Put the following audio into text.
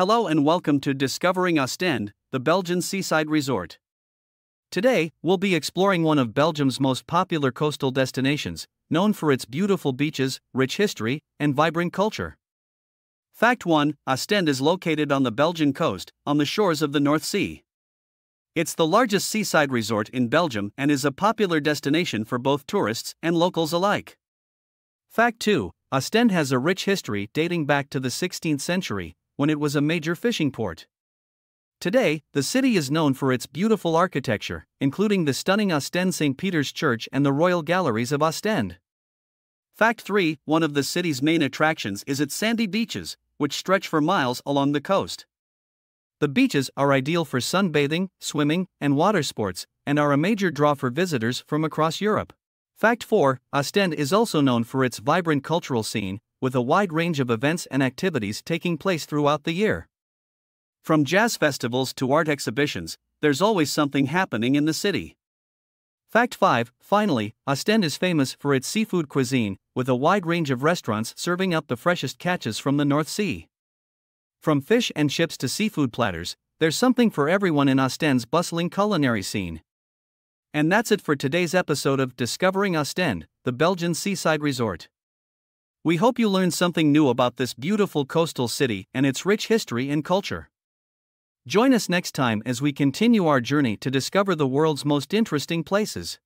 Hello and welcome to Discovering Ostend, the Belgian seaside resort. Today, we'll be exploring one of Belgium's most popular coastal destinations, known for its beautiful beaches, rich history, and vibrant culture. Fact 1 Ostend is located on the Belgian coast, on the shores of the North Sea. It's the largest seaside resort in Belgium and is a popular destination for both tourists and locals alike. Fact 2 Ostend has a rich history dating back to the 16th century, when it was a major fishing port. Today, the city is known for its beautiful architecture, including the stunning Ostend St. Peter's Church and the Royal Galleries of Ostend. Fact 3 One of the city's main attractions is its sandy beaches, which stretch for miles along the coast. The beaches are ideal for sunbathing, swimming, and water sports, and are a major draw for visitors from across Europe. Fact 4 Ostend is also known for its vibrant cultural scene, with a wide range of events and activities taking place throughout the year. From jazz festivals to art exhibitions, there's always something happening in the city. Fact 5 Finally, Ostend is famous for its seafood cuisine, with a wide range of restaurants serving up the freshest catches from the North Sea. From fish and chips to seafood platters, there's something for everyone in Ostend's bustling culinary scene. And that's it for today's episode of Discovering Ostend, the Belgian seaside resort. We hope you learned something new about this beautiful coastal city and its rich history and culture. Join us next time as we continue our journey to discover the world's most interesting places.